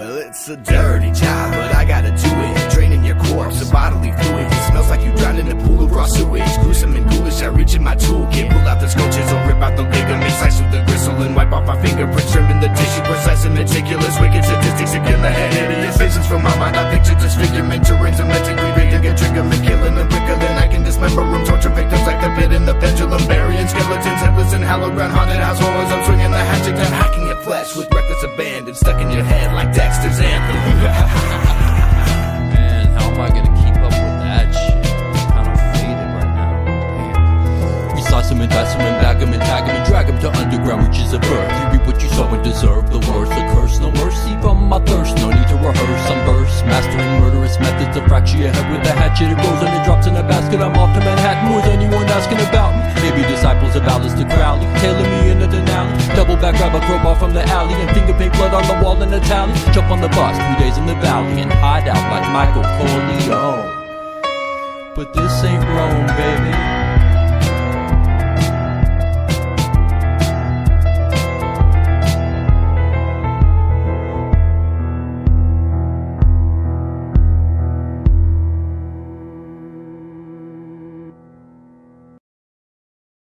Well, it's a dirty job, but I gotta do it. Draining your corpse of bodily fluid. It smells like you drowned in a pool of raw sewage. Gruesome and ghoulish, I reach in my toolkit. Pull out the skull chisel, rip out the ligament, slice through the gristle, and wipe off my fingerprints. Trimming the tissue, precise and meticulous. Wicked statistics kill the head. Hideous visions from my mind. I picture disfigurement, terrains, mentally rigging a triggerment, killing and prickling. I can dismember them, torture victims like the pit in the pendulum. Burying skeletons, headless and hallowed ground, in your head like Dexter's anthem. Man, how am I gonna keep up with that shit? I'm kind of faded right now. We slice him and dice him and bag him and tag him and drag him to underground, which is a birth. You reap what you sow and deserve the worst. A curse, no mercy from my thirst. No need to rehearse. I'm burst, mastering murderous methods to fracture your head with a hatchet. It goes and it drops in a basket. I'm off to Manhattan. Was anyone asking about me? I grab a crowbar from the alley and finger paint blood on the wall in the tally. Jump on the bus, two days in the valley and hide out like Michael Corleone. But this ain't Rome, baby.